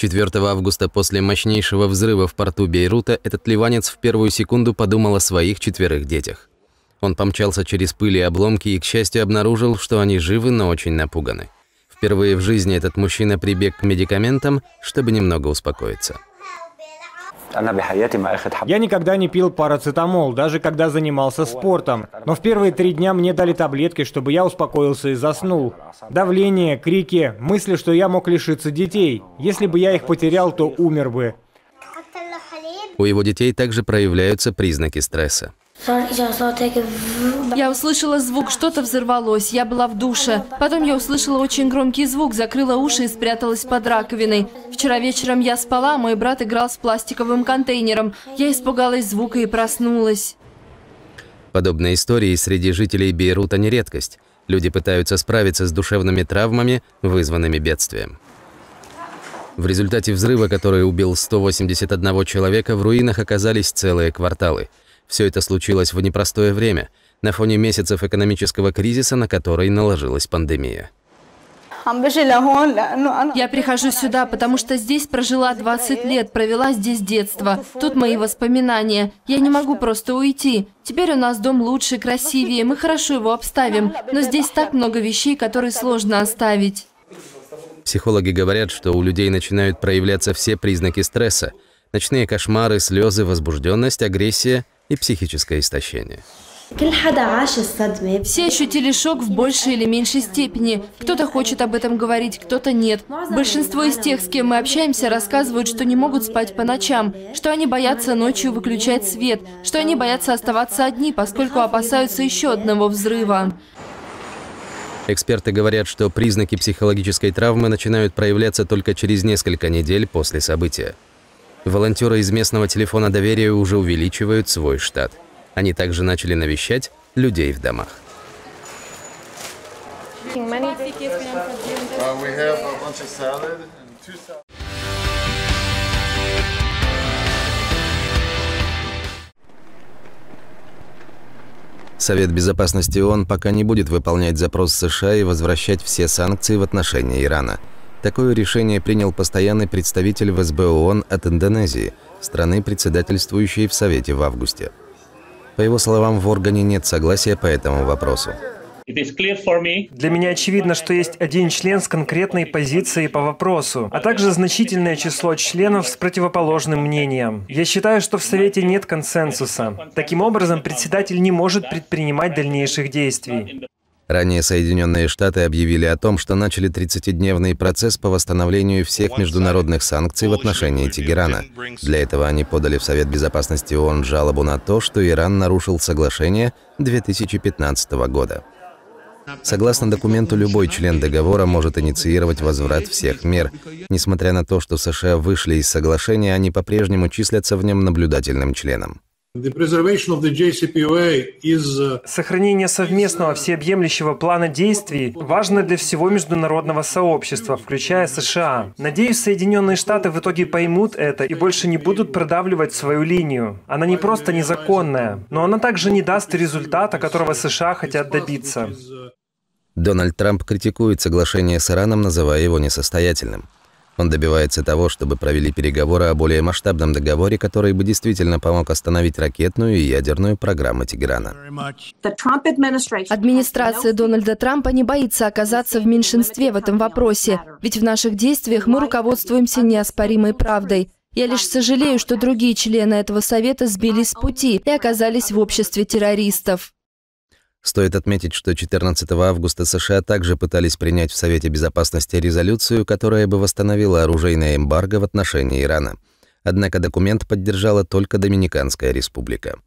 4 августа после мощнейшего взрыва в порту Бейрута этот ливанец в первую секунду подумал о своих четверых детях. Он помчался через пыль и обломки и, к счастью, обнаружил, что они живы, но очень напуганы. Впервые в жизни этот мужчина прибег к медикаментам, чтобы немного успокоиться. Я никогда не пил парацетамол, даже когда занимался спортом. Но в первые три дня мне дали таблетки, чтобы я успокоился и заснул. Давление, крики, мысли, что я мог лишиться детей. Если бы я их потерял, то умер бы. У его детей также проявляются признаки стресса. Я услышала звук, что-то взорвалось. Я была в душе. Потом я услышала очень громкий звук, закрыла уши и спряталась под раковиной. Вчера вечером я спала, мой брат играл с пластиковым контейнером. Я испугалась звука и проснулась. Подобные истории среди жителей Бейрута не редкость. Люди пытаются справиться с душевными травмами, вызванными бедствием. В результате взрыва, который убил 181 человека, в руинах оказались целые кварталы – все это случилось в непростое время, на фоне месяцев экономического кризиса, на который наложилась пандемия. Я прихожу сюда, потому что здесь прожила 20 лет, провела здесь детство. Тут мои воспоминания. Я не могу просто уйти. Теперь у нас дом лучше, красивее, мы хорошо его обставим. Но здесь так много вещей, которые сложно оставить. Психологи говорят, что у людей начинают проявляться все признаки стресса. Ночные кошмары, слезы, возбужденность, агрессия и психическое истощение. Все ощутили шок в большей или меньшей степени. Кто-то хочет об этом говорить, кто-то нет. Большинство из тех, с кем мы общаемся, рассказывают, что не могут спать по ночам, что они боятся ночью выключать свет, что они боятся оставаться одни, поскольку опасаются еще одного взрыва. Эксперты говорят, что признаки психологической травмы начинают проявляться только через несколько недель после события. Волонтеры из местного телефона доверия уже увеличивают свой штат. Они также начали навещать людей в домах. Совет Безопасности ООН пока не будет выполнять запрос США и возвращать все санкции в отношении Ирана – Такое решение принял постоянный представитель ВСБ ООН от Индонезии, страны, председательствующей в Совете в августе. По его словам, в органе нет согласия по этому вопросу. Для меня очевидно, что есть один член с конкретной позицией по вопросу, а также значительное число членов с противоположным мнением. Я считаю, что в Совете нет консенсуса. Таким образом, председатель не может предпринимать дальнейших действий. Ранее Соединенные Штаты объявили о том, что начали 30-дневный процесс по восстановлению всех международных санкций в отношении Тегерана. Для этого они подали в Совет Безопасности ООН жалобу на то, что Иран нарушил соглашение 2015 года. Согласно документу, любой член договора может инициировать возврат всех мер. Несмотря на то, что США вышли из соглашения, они по-прежнему числятся в нем наблюдательным членом. Uh, Сохранение совместного всеобъемлющего плана действий важно для всего международного сообщества, включая США. Надеюсь, Соединенные Штаты в итоге поймут это и больше не будут продавливать свою линию. Она не просто незаконная, но она также не даст результата, которого США хотят добиться. Дональд Трамп критикует соглашение с Ираном, называя его несостоятельным. Он добивается того, чтобы провели переговоры о более масштабном договоре, который бы действительно помог остановить ракетную и ядерную программы Тегерана. Администрация Дональда Трампа не боится оказаться в меньшинстве в этом вопросе, ведь в наших действиях мы руководствуемся неоспоримой правдой. Я лишь сожалею, что другие члены этого совета сбились с пути и оказались в обществе террористов. Стоит отметить, что 14 августа США также пытались принять в Совете Безопасности резолюцию, которая бы восстановила оружейное эмбарго в отношении Ирана. Однако документ поддержала только Доминиканская республика.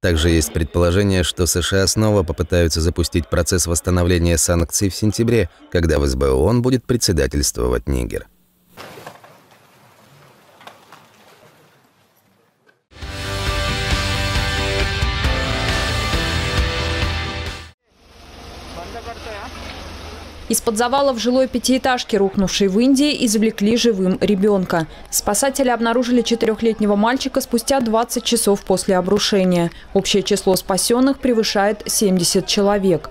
Также есть предположение, что США снова попытаются запустить процесс восстановления санкций в сентябре, когда в СБ ООН будет председательствовать Нигер. Из-под завалов жилой пятиэтажки, рухнувшей в Индии, извлекли живым ребенка. Спасатели обнаружили четырехлетнего мальчика спустя 20 часов после обрушения. Общее число спасенных превышает 70 человек.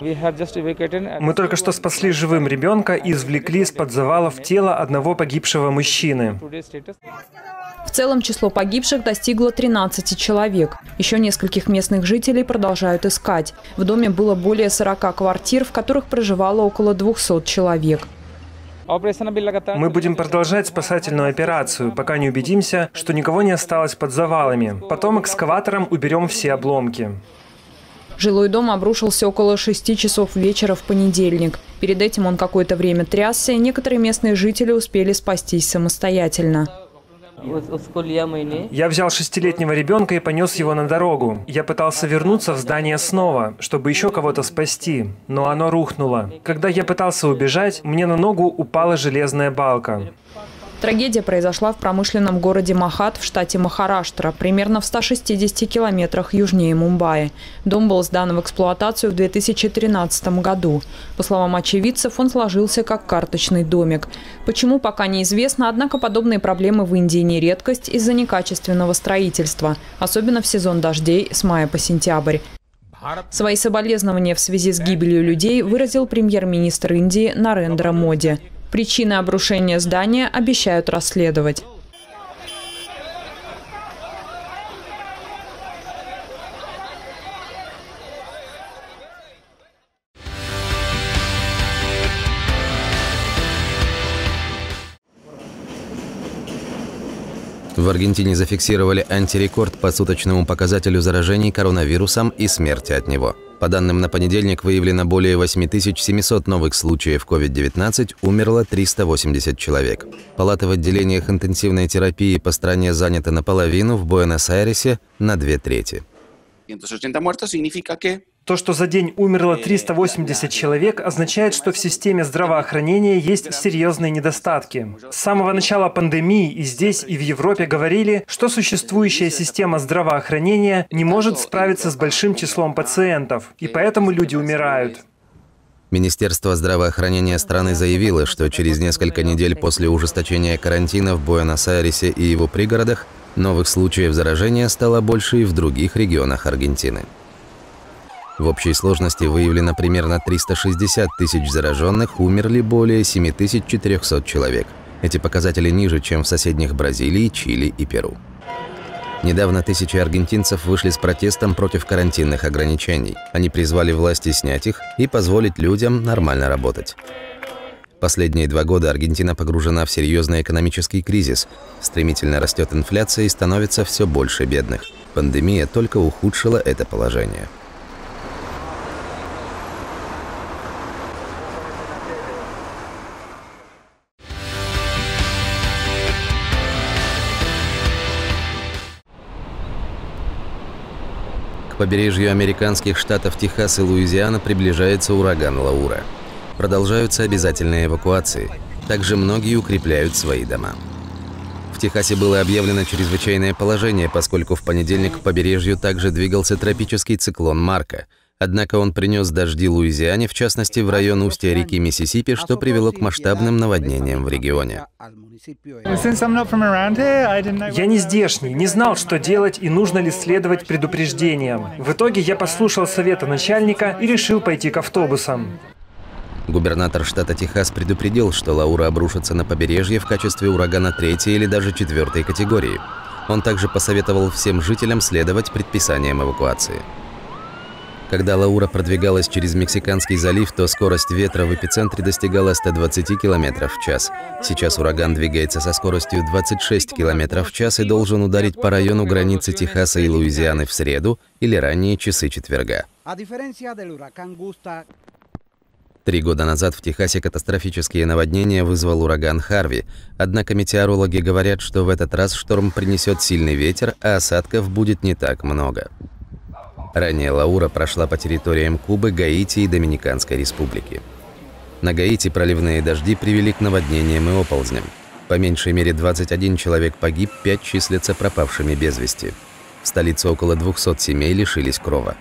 Мы только что спасли живым ребенка и извлекли из-под завалов тело одного погибшего мужчины. В целом число погибших достигло 13 человек. Еще нескольких местных жителей продолжают искать. В доме было более 40 квартир, в которых проживало около 200 человек. Мы будем продолжать спасательную операцию, пока не убедимся, что никого не осталось под завалами. Потом экскаватором уберем все обломки. Жилой дом обрушился около 6 часов вечера в понедельник. Перед этим он какое-то время трясся, и некоторые местные жители успели спастись самостоятельно. Я взял шестилетнего ребенка и понес его на дорогу. Я пытался вернуться в здание снова, чтобы еще кого-то спасти, но оно рухнуло. Когда я пытался убежать, мне на ногу упала железная балка. Трагедия произошла в промышленном городе Махат в штате Махараштра, примерно в 160 километрах южнее Мумбаи. Дом был сдан в эксплуатацию в 2013 году. По словам очевидцев, он сложился как карточный домик. Почему, пока неизвестно, однако подобные проблемы в Индии не редкость из-за некачественного строительства, особенно в сезон дождей с мая по сентябрь. Свои соболезнования в связи с гибелью людей выразил премьер-министр Индии Нарендра Моди. Причины обрушения здания обещают расследовать. В Аргентине зафиксировали антирекорд по суточному показателю заражений коронавирусом и смерти от него – по данным на понедельник выявлено более 8700 новых случаев COVID-19, умерло 380 человек. Палаты в отделениях интенсивной терапии по стране заняты наполовину, в Буэнос-Айресе – на две трети. То, что за день умерло 380 человек, означает, что в системе здравоохранения есть серьезные недостатки. С самого начала пандемии и здесь, и в Европе говорили, что существующая система здравоохранения не может справиться с большим числом пациентов, и поэтому люди умирают. Министерство здравоохранения страны заявило, что через несколько недель после ужесточения карантина в Буэнос-Айресе и его пригородах новых случаев заражения стало больше и в других регионах Аргентины. В общей сложности выявлено примерно 360 тысяч зараженных, умерли более 7400 человек. Эти показатели ниже, чем в соседних Бразилии, Чили и Перу. Недавно тысячи аргентинцев вышли с протестом против карантинных ограничений. Они призвали власти снять их и позволить людям нормально работать. Последние два года Аргентина погружена в серьезный экономический кризис. Стремительно растет инфляция и становится все больше бедных. Пандемия только ухудшила это положение. Побережью американских штатов Техас и Луизиана приближается ураган Лаура. Продолжаются обязательные эвакуации. Также многие укрепляют свои дома. В Техасе было объявлено чрезвычайное положение, поскольку в понедельник к побережью также двигался тропический циклон Марка – Однако он принес дожди Луизиане, в частности в район устья реки Миссисипи, что привело к масштабным наводнениям в регионе. Я не здешний, не знал, что делать и нужно ли следовать предупреждениям. В итоге я послушал совета начальника и решил пойти к автобусам. Губернатор штата Техас предупредил, что Лаура обрушится на побережье в качестве урагана третьей или даже четвертой категории. Он также посоветовал всем жителям следовать предписаниям эвакуации. Когда Лаура продвигалась через Мексиканский залив, то скорость ветра в эпицентре достигала 120 км в час. Сейчас ураган двигается со скоростью 26 км в час и должен ударить по району границы Техаса и Луизианы в среду или ранние часы четверга. Три года назад в Техасе катастрофические наводнения вызвал ураган Харви. Однако метеорологи говорят, что в этот раз шторм принесет сильный ветер, а осадков будет не так много. Ранее Лаура прошла по территориям Кубы, Гаити и Доминиканской республики. На Гаити проливные дожди привели к наводнениям и оползням. По меньшей мере 21 человек погиб, 5 числятся пропавшими без вести. В столице около 200 семей лишились крова.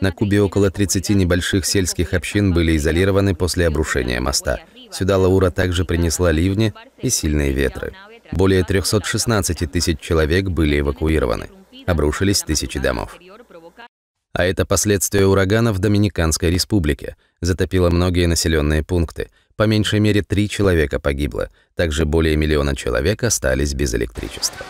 На Кубе около 30 небольших сельских общин были изолированы после обрушения моста. Сюда Лаура также принесла ливни и сильные ветры. Более 316 тысяч человек были эвакуированы обрушились тысячи домов. А это последствия урагана в Доминиканской республике. Затопило многие населенные пункты. По меньшей мере три человека погибло. Также более миллиона человек остались без электричества.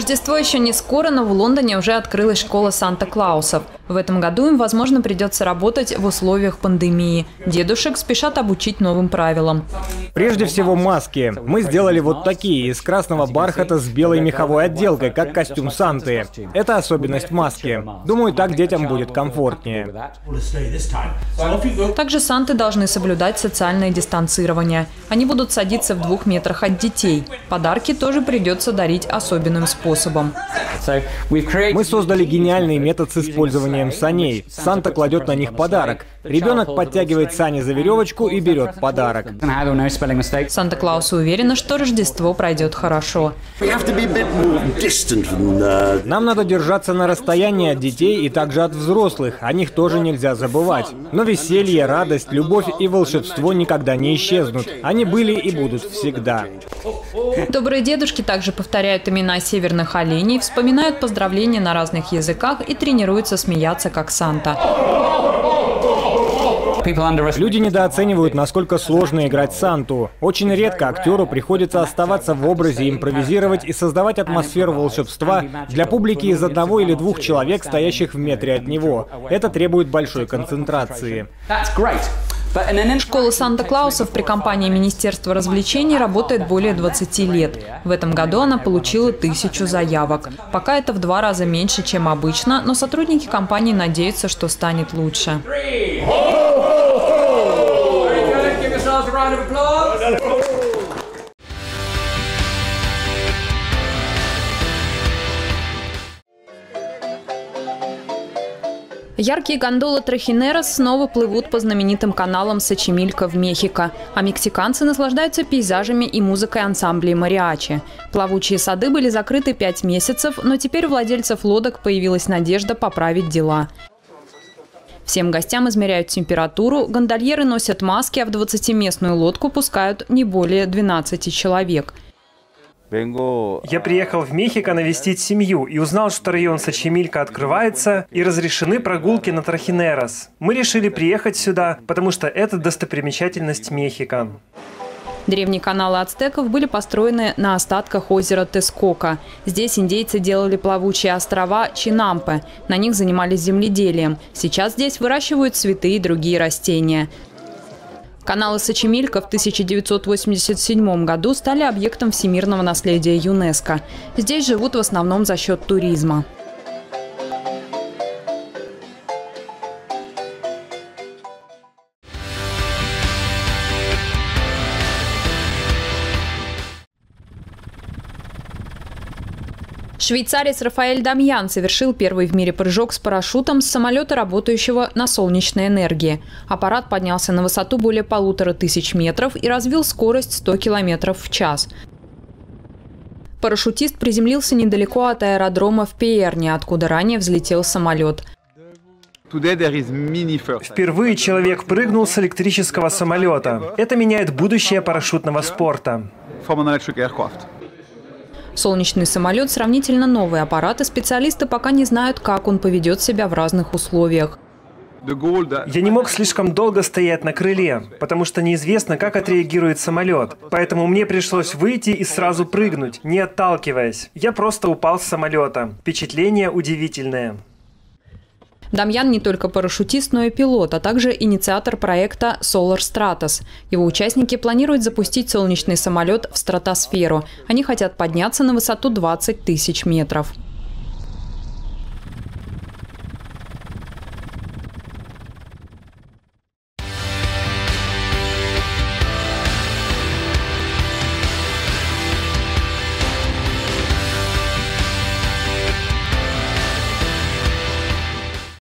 Рождество еще не скоро, но в Лондоне уже открылась школа Санта-Клаусов. В этом году им, возможно, придется работать в условиях пандемии. Дедушек спешат обучить новым правилам. Прежде всего маски. Мы сделали вот такие, из красного бархата с белой меховой отделкой, как костюм Санты. Это особенность маски. Думаю, так детям будет комфортнее. Также Санты должны соблюдать социальное дистанцирование. Они будут садиться в двух метрах от детей. Подарки тоже придется дарить особенным способом. Мы создали гениальный метод с использованием саней. Санта кладет на них подарок. Ребенок подтягивает сани за веревочку и берет подарок. Санта-Клаус уверена, что Рождество пройдет хорошо. Нам надо держаться на расстоянии от детей и также от взрослых. О них тоже нельзя забывать. Но веселье, радость, любовь и волшебство никогда не исчезнут. Они были и будут всегда. Добрые дедушки также повторяют имена северных оленей, вспоминают поздравления на разных языках и тренируются смеяться как Санта. Люди недооценивают, насколько сложно играть Санту. Очень редко актеру приходится оставаться в образе, импровизировать и создавать атмосферу волшебства для публики из одного или двух человек, стоящих в метре от него. Это требует большой концентрации. Школа Санта-Клаусов при компании Министерства развлечений работает более 20 лет. В этом году она получила тысячу заявок. Пока это в два раза меньше, чем обычно, но сотрудники компании надеются, что станет лучше. Яркие гондолы Трахинерос снова плывут по знаменитым каналам Сочемилька в Мехико, а мексиканцы наслаждаются пейзажами и музыкой ансамблей мариачи. Плавучие сады были закрыты пять месяцев, но теперь у владельцев лодок появилась надежда поправить дела. Всем гостям измеряют температуру, гондольеры носят маски, а в 20-местную лодку пускают не более 12 человек – я приехал в Мехико навестить семью и узнал, что район Сачемилька открывается и разрешены прогулки на Трахинерос. Мы решили приехать сюда, потому что это достопримечательность Мехико. Древние каналы ацтеков были построены на остатках озера Тескока. Здесь индейцы делали плавучие острова Чинампе. На них занимались земледелием. Сейчас здесь выращивают цветы и другие растения. Каналы Сочемилька в 1987 году стали объектом всемирного наследия ЮНЕСКО. Здесь живут в основном за счет туризма. Швейцарец Рафаэль Дамьян совершил первый в мире прыжок с парашютом с самолета, работающего на солнечной энергии. Аппарат поднялся на высоту более полутора тысяч метров и развил скорость 100 километров в час. Парашютист приземлился недалеко от аэродрома в Пиерне, откуда ранее взлетел самолет. Впервые человек прыгнул с электрического самолета. Это меняет будущее парашютного спорта. Солнечный самолет – сравнительно новый аппарат, и специалисты пока не знают, как он поведет себя в разных условиях. Я не мог слишком долго стоять на крыле, потому что неизвестно, как отреагирует самолет. Поэтому мне пришлось выйти и сразу прыгнуть, не отталкиваясь. Я просто упал с самолета. Впечатление удивительное. Дамьян не только парашютист, но и пилот, а также инициатор проекта Solar Stratos. Его участники планируют запустить солнечный самолет в стратосферу. Они хотят подняться на высоту 20 тысяч метров.